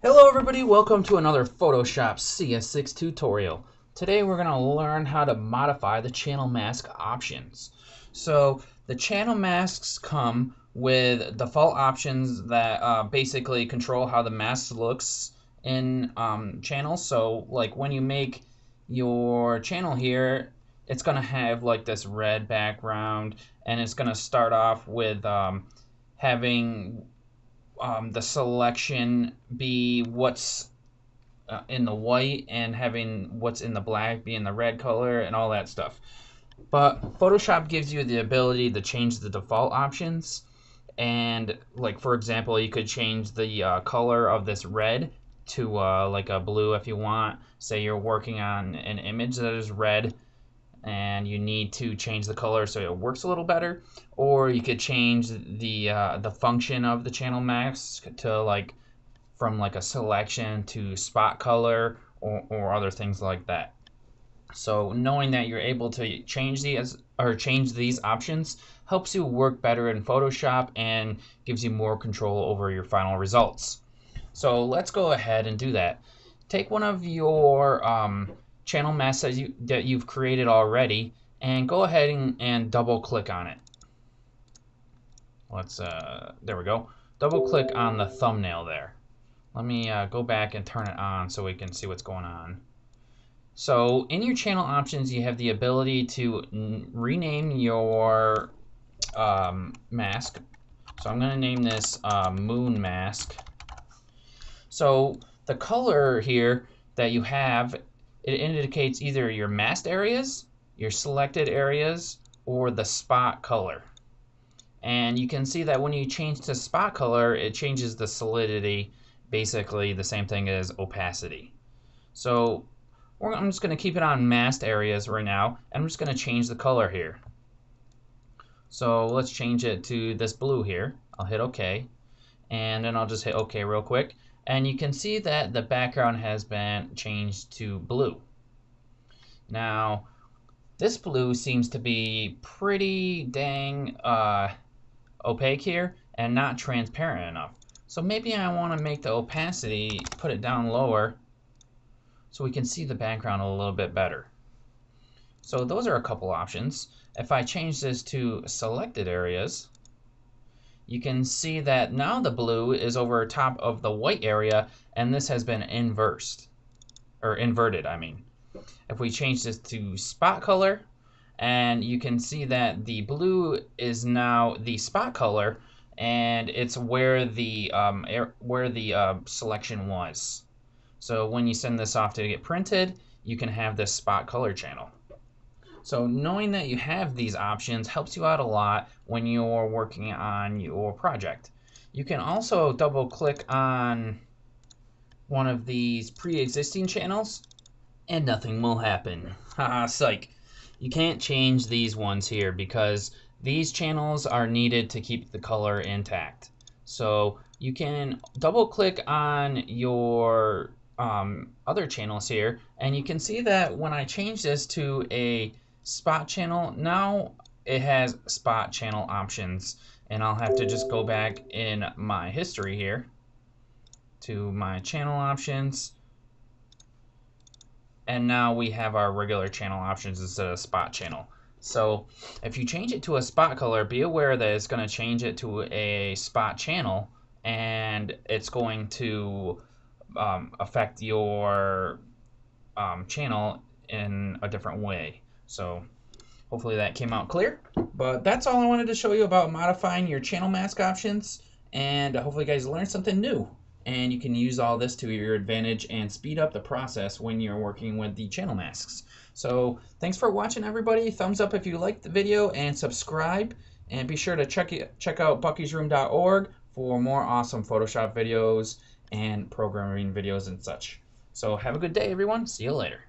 Hello everybody, welcome to another Photoshop CS6 tutorial. Today we're going to learn how to modify the channel mask options. So the channel masks come with default options that uh, basically control how the mask looks in um, channels. So like when you make your channel here, it's going to have like this red background and it's going to start off with um, having um, the selection be what's uh, in the white and having what's in the black be in the red color and all that stuff. But Photoshop gives you the ability to change the default options. And like for example, you could change the uh, color of this red to uh, like a blue if you want. Say you're working on an image that is red and you need to change the color so it works a little better or you could change the uh, the function of the channel mask to like from like a selection to spot color or, or other things like that. So knowing that you're able to change these or change these options helps you work better in Photoshop and gives you more control over your final results. So let's go ahead and do that. Take one of your um, channel mask that, you, that you've created already and go ahead and, and double click on it. Let's, uh, there we go. Double click on the thumbnail there. Let me uh, go back and turn it on so we can see what's going on. So in your channel options, you have the ability to rename your um, mask. So I'm going to name this uh, moon mask. So the color here that you have it indicates either your masked areas, your selected areas, or the spot color. And you can see that when you change to spot color, it changes the solidity, basically the same thing as opacity. So I'm just going to keep it on masked areas right now, and I'm just going to change the color here. So let's change it to this blue here. I'll hit OK, and then I'll just hit OK real quick and you can see that the background has been changed to blue. Now, this blue seems to be pretty dang uh, opaque here and not transparent enough. So maybe I want to make the opacity, put it down lower so we can see the background a little bit better. So those are a couple options. If I change this to selected areas, you can see that now the blue is over top of the white area and this has been inversed or inverted I mean. If we change this to spot color and you can see that the blue is now the spot color and it's where the um, where the uh, selection was. So when you send this off to get printed you can have this spot color channel so knowing that you have these options helps you out a lot when you're working on your project. You can also double click on one of these pre-existing channels and nothing will happen. Haha, psych. You can't change these ones here because these channels are needed to keep the color intact. So you can double click on your um, other channels here and you can see that when I change this to a spot channel. Now it has spot channel options and I'll have to just go back in my history here to my channel options and now we have our regular channel options instead of spot channel. So if you change it to a spot color, be aware that it's going to change it to a spot channel and it's going to um, affect your um, channel in a different way. So hopefully that came out clear. But that's all I wanted to show you about modifying your channel mask options. And uh, hopefully you guys learned something new. And you can use all this to your advantage and speed up the process when you're working with the channel masks. So thanks for watching everybody. Thumbs up if you liked the video and subscribe. And be sure to check, it, check out buckysroom.org for more awesome Photoshop videos and programming videos and such. So have a good day everyone. See you later.